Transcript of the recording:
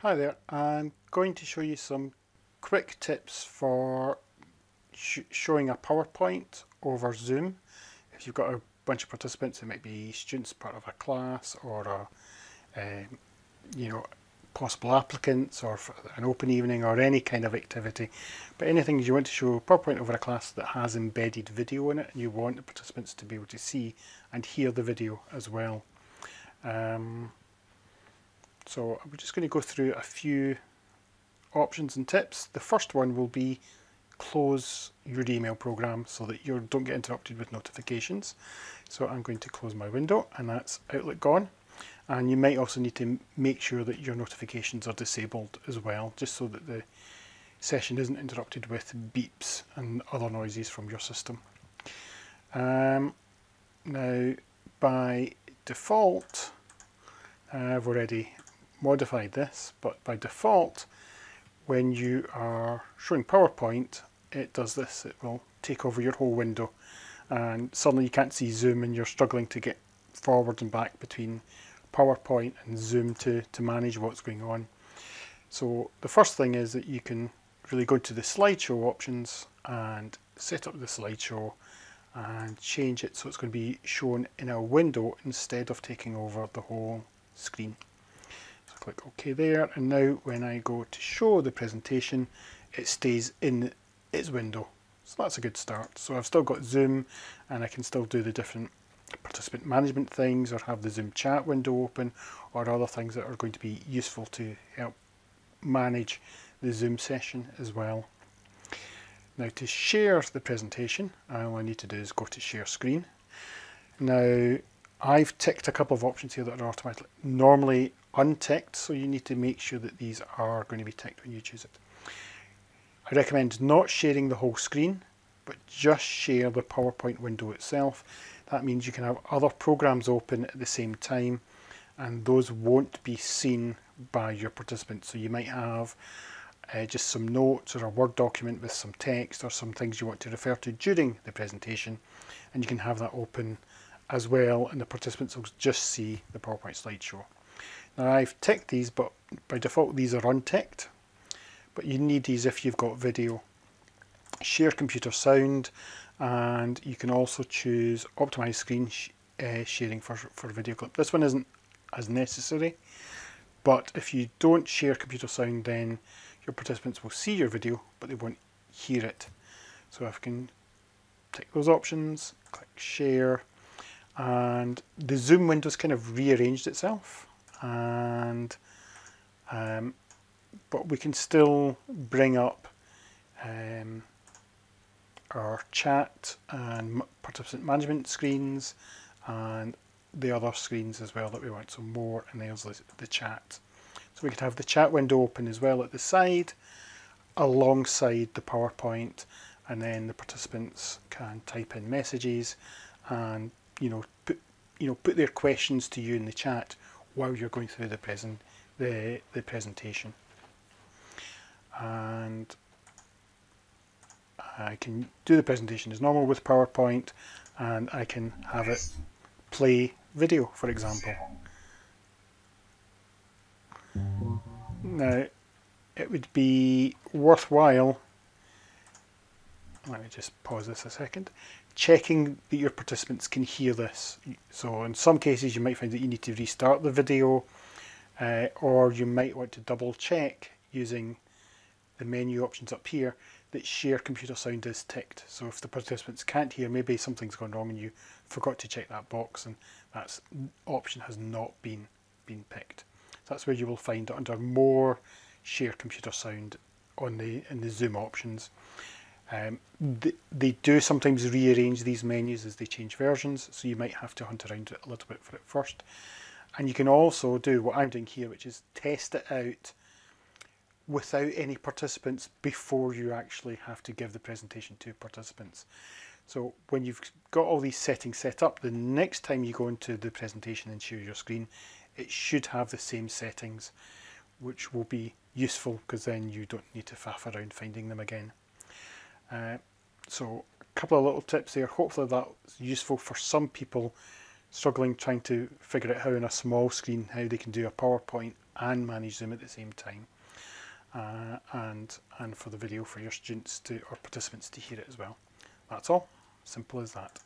Hi there, I'm going to show you some quick tips for sh showing a PowerPoint over Zoom. If you've got a bunch of participants, it might be students part of a class or a, um, you know, possible applicants or an open evening or any kind of activity. But anything you want to show a PowerPoint over a class that has embedded video in it and you want the participants to be able to see and hear the video as well. Um, so I'm just going to go through a few options and tips. The first one will be close your email program so that you don't get interrupted with notifications. So I'm going to close my window and that's Outlook gone. And you might also need to make sure that your notifications are disabled as well, just so that the session isn't interrupted with beeps and other noises from your system. Um, now, by default, I've already modified this, but by default, when you are showing PowerPoint, it does this. It will take over your whole window and suddenly you can't see Zoom and you're struggling to get forward and back between PowerPoint and Zoom to, to manage what's going on. So the first thing is that you can really go to the slideshow options and set up the slideshow and change it so it's going to be shown in a window instead of taking over the whole screen click OK there and now when I go to show the presentation it stays in its window so that's a good start so I've still got Zoom and I can still do the different participant management things or have the Zoom chat window open or other things that are going to be useful to help manage the Zoom session as well. Now to share the presentation all I need to do is go to share screen. Now I've ticked a couple of options here that are automatically normally unticked, so you need to make sure that these are going to be ticked when you choose it. I recommend not sharing the whole screen, but just share the PowerPoint window itself. That means you can have other programs open at the same time, and those won't be seen by your participants. So you might have uh, just some notes or a Word document with some text or some things you want to refer to during the presentation, and you can have that open as well and the participants will just see the PowerPoint slideshow. Now I've ticked these but by default these are unticked but you need these if you've got video. Share computer sound and you can also choose optimize screen sh uh, sharing for, for video clip. This one isn't as necessary but if you don't share computer sound then your participants will see your video but they won't hear it. So if I can tick those options, click share and the zoom window's kind of rearranged itself and um, but we can still bring up um, our chat and participant management screens and the other screens as well that we want. So more and there's the, chat. So we could have the chat window open as well at the side alongside the PowerPoint and then the participants can type in messages and you know put you know put their questions to you in the chat while you're going through the present the the presentation. And I can do the presentation as normal with PowerPoint and I can have it play video for example. Now it would be worthwhile let me just pause this a second checking that your participants can hear this. So in some cases you might find that you need to restart the video uh, or you might want to double check using the menu options up here that share computer sound is ticked. So if the participants can't hear, maybe something's gone wrong and you forgot to check that box and that option has not been, been picked. So that's where you will find it under more share computer sound on the in the zoom options. Um, they, they do sometimes rearrange these menus as they change versions, so you might have to hunt around a little bit for it first. And you can also do what I'm doing here, which is test it out without any participants before you actually have to give the presentation to participants. So when you've got all these settings set up, the next time you go into the presentation and share your screen, it should have the same settings, which will be useful because then you don't need to faff around finding them again. Uh, so a couple of little tips there. Hopefully that's useful for some people struggling trying to figure out how on a small screen how they can do a PowerPoint and manage Zoom at the same time. Uh, and and for the video for your students to or participants to hear it as well. That's all. Simple as that.